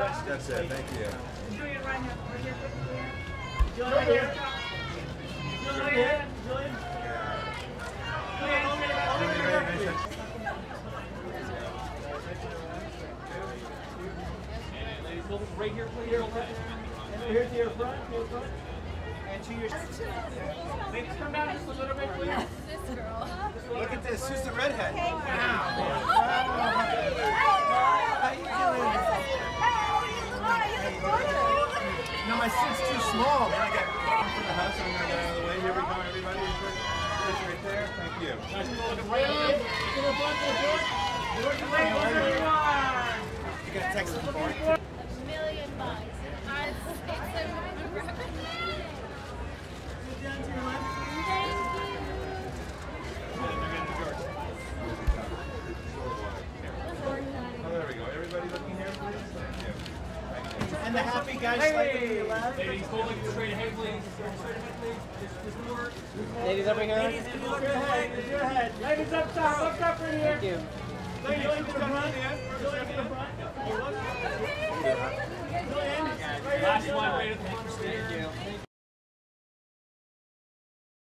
rest. That's it, thank you. Julianne, right here. Right here. Julianne, right here. Julianne, right here. Julianne. Right here, please. It. And here to your front, to your front. And to your. Ladies, come down just a little bit, please. This girl. Look at this, who's the redhead? My seat's too small, man. I got for the house. I'm gonna get out of the way. Here we go, everybody. It's right there. Thank you. You got text before. A million bucks. I- It's a Oh, there we go. Everybody looking here, please. Thank you. Thank you. And the happy guy slightly to your left. Ladies, hold it straight ahead, please. Straight ahead, please. Just, just more. Ladies over here. Ladies, look ahead. Look ahead. Ladies up top. Look up right here. Thank you. Ladies, Julianne to the front. Julianne to the front. Julianne. Right here, Last one, right at the front. Thank you.